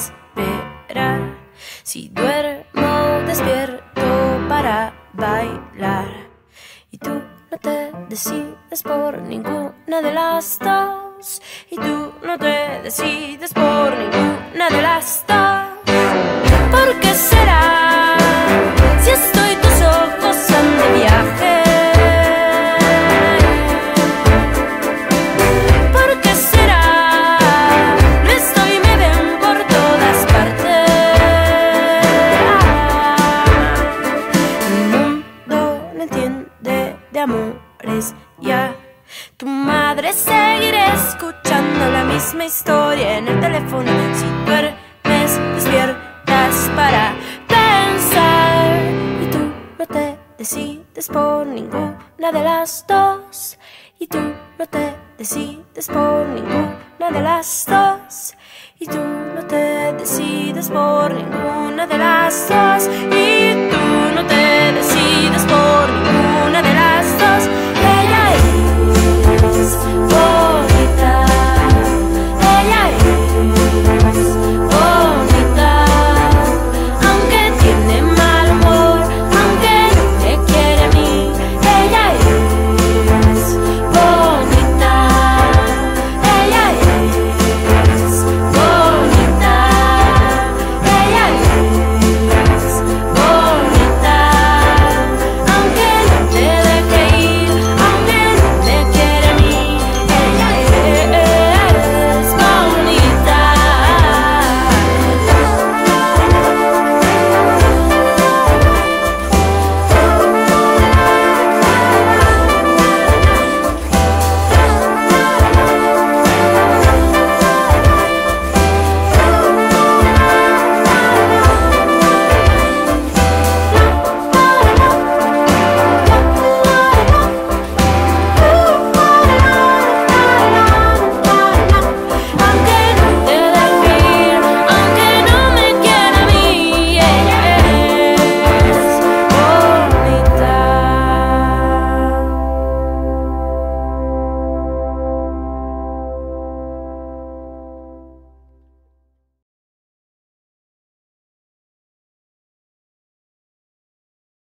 esperar. Si duermo despierto para bailar y tú no te decides por ninguna de las dos y tú no te decides por ninguna de las dos. ¿Por qué será entiende de amores ya. Tu madre seguirá escuchando la misma historia en el teléfono. Si duermes, despiertas para pensar. Y tú no te decides por ninguna de las dos. Y tú no te decides por ninguna de las dos. Y tú no te decides por ninguna de las dos. Y